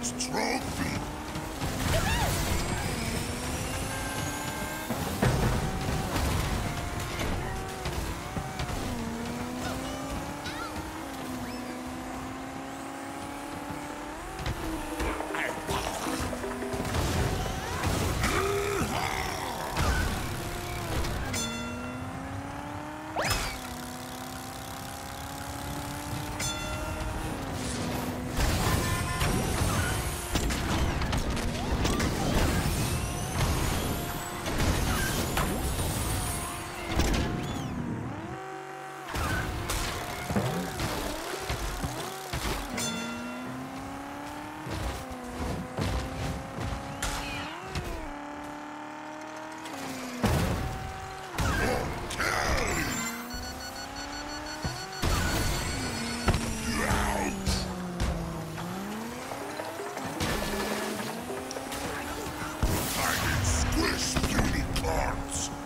its trophy. twist unicorns.